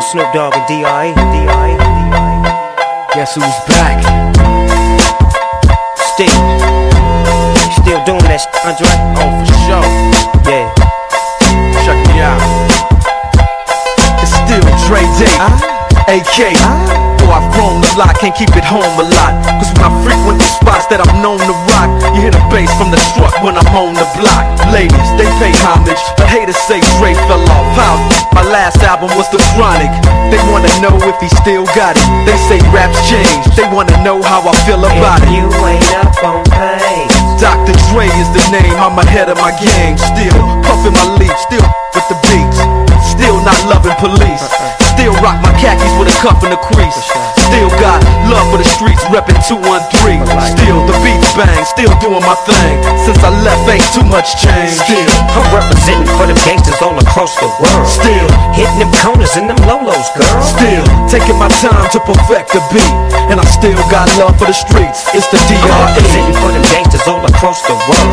Snoop Dogg and D.I. D.I. Guess who's back? Still, still doing that shit, Andre? Oh, for sure. Yeah. Check me out. It's still Dre Day, ah. AK. Though ah. I've grown a lot, can't keep it home a lot. Cause when I frequent the spots that I'm known to rock, you hear the bass from the truck when I'm on the block. They pay homage, but haters say Dre fell off. How? My last album was The Chronic. They wanna know if he still got it. They say raps changed, they wanna know how I feel about If it. you ain't up on pain, Dr. Dre is the name, I'm ahead of my gang. Still puffin' my leaf, still with the beats. Still not loving police. Still rock my khakis with a cuff and a crease. Still got love for the streets, reppin' 213. Still the beats bang, still doing my thing. Since I left, ain't too much change. Still, I'm representing for them gangsters all across the world. still, Hitting them corners and them lolos, girl. still taking my time to perfect the beat. And I still got love for the streets. It's the I'm DRE. representing for them gangsters all across the world.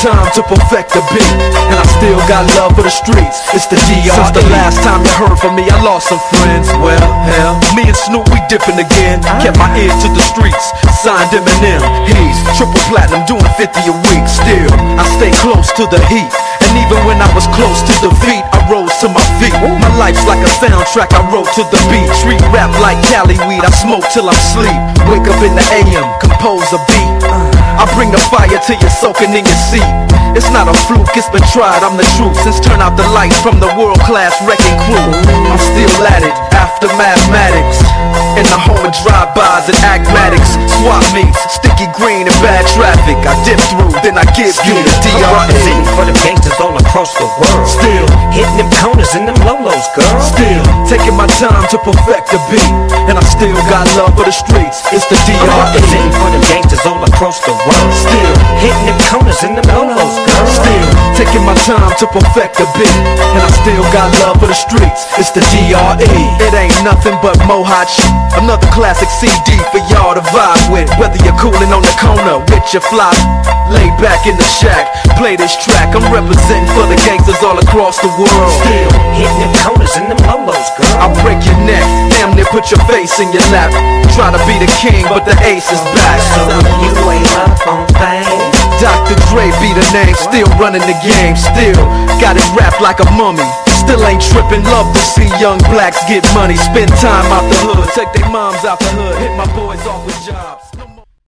Time to perfect the beat, and I still got love for the streets. It's the DR. Since the last time you heard from me, I lost some friends. Well, hell, me and Snoop we dipping again. Kept my ear to the streets, signed Eminem. He's triple platinum, doing 50 a week. Still, I stay close to the heat. And even when I was close to defeat, I rose to my feet. My life's like a soundtrack I wrote to the beat. Treat rap like Cali weed, I smoke till I'm sleep. Wake up in the AM, compose a beat. I bring the fire till you're soaking in your seat. It's not a fluke, it's been tried, I'm the truth. Since turn out the lights from the World Class Wreckin' Cru, I'm still at it after mathematics. In the home of drive-bys and AK-matics, swap meets, sticky green and bad traffic. I dip through, then I give you the DRE. for the gangsters all across the world. Still, Hitting them corners and them lolos, girl. still taking my time to perfect the beat, and I still got love for the streets. It's the DRE. for the gangsters time to perfect the beat, and I still got love for the streets. It's the DRE. It ain't nothing but mohawk shit. Another classic CD for y'all to vibe with. Whether you're cooling on the corner with your fly, lay back in the shack, play this track. I'm representing for the gangsters all across the world. Still, hitting them corners and them lolos, girl. I'll break your neck, damn near put your face in your lap. Try to be the king, but the ace is back. So you ain't up on things, Dr. Dre be the name, still running the game, still got it wrapped like a mummy. Still ain't tripping, love to see young blacks get money, spend time out the hood, take their moms out the hood, hit my boys off with jobs.